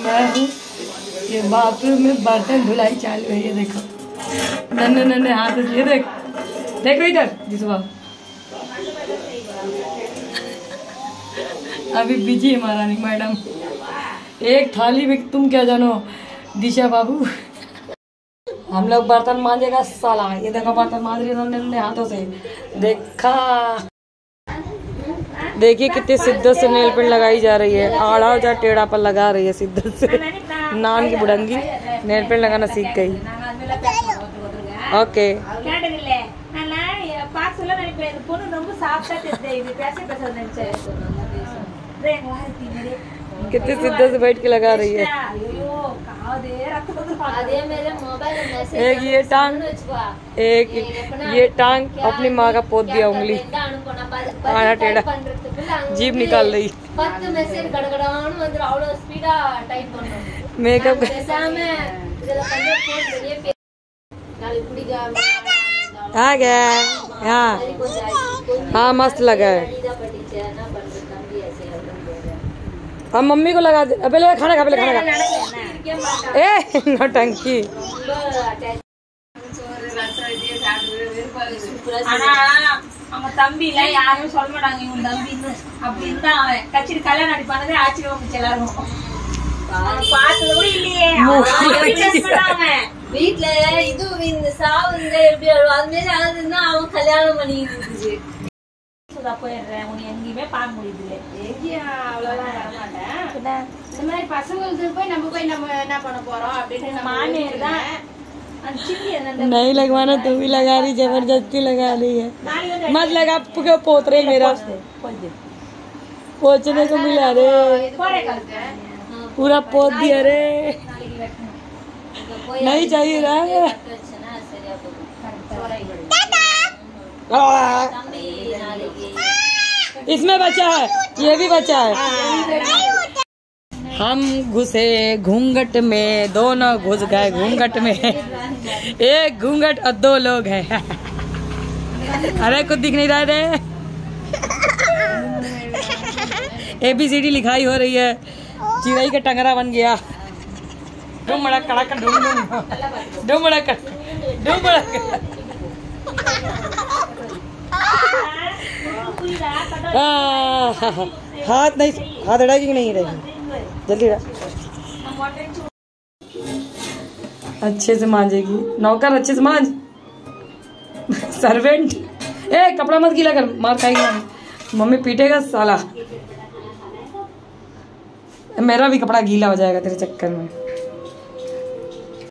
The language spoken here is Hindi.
मैं हूँ। ये बाथरूम में बर्तन धुलाई चालू है, ये देखो। नन्हे नन्हे हाथ ये देख। देखो इधर जिसवा अभी बिज़ी है महारानी मैडम। एक थाली में तुम क्या जानो, दिशा बाबू। हम लोग बर्तन मांजेगा, साला। ये देखो, बर्तन मांज रही नन्हे नन्हे हाथों से। देखा। देखिए कितनी सिद्धत से नेल पेंट लगाई जा रही है। आड़ा जा टेढ़ा पर लगा रही है सिद्धत से। नान की बुढ़ंगी नेल पेंट लगाना सीख गई। ओके। कितनी सिद्धत से बैठ के लगा रही है। एक ये टांग एक ये टांग अपनी माँ का पोत दिया उंगली। ಆಡ ಟೇಡ ಜೀಪ್ ನಿಕಾಲ್ ದೈ ಪತ್ತು ಮೆಸೇಜ್ ಗಡಗಡಾನು ಅಂದ್ರೆ ಅವಳು ಸ್ಪೀಡ ಟೈಪ್ हम मम्मी को लगा दे अबे खाना खा पहले खाना खा ए नौटंकी சோறு ரசம் யாரும் சொல்ல மாட்டாங்க இவங்க தம்பின்னு அப்படின்னு தான் அவன் கட்சிட்டு கல்யாணம் அடிப்பானதே ஆச்சரியம் எல்லாரும் வீட்டுல இது சாவு இந்த எப்படி அது மாதிரி ஆகுதுன்னா அவன் கல்யாணம் பண்ணிட்டு இருந்துச்சு. போயிடுறேன். பார்க்க முடியுது எங்கேயும் இந்த மாதிரி பசங்களுக்கு போய் நம்ம போய் நம்ம என்ன பண்ண போறோம் அப்படின்னு மாமியார் தான் नहीं लगवाना, तू भी लगा रही, ज़बरदस्ती लगा रही है। मत लगा क्यों पोत रहे मेरा। पोचने को मिला रे। पूरा पोत दिया रे। नहीं चाहिए इसमें बचा है, ये भी बचा है। हाँ। हम घुसे घूंघट में, दोनों घुस गए घूंघट में। एक घूंघट और दो लोग हैं। अरे, कुछ दिख नहीं रहा रे। ए बी सी डी लिखाई हो रही है। चिड़ई का टंगरा बन गया। डूम बड़ा डूम डूम डूम बड़ा डूम बड़ा हाथ नहीं, हाथ अड़ेगी कि नहीं रहेगी जल्दी अच्छे से मांजेगी नौकर अच्छे से मांझ सर्वेंट ए, कपड़ा मत गीला कर, मार खाएगी मम्मी। मम्मी पीटेगा साला। मेरा भी कपड़ा गीला हो जाएगा तेरे चक्कर में।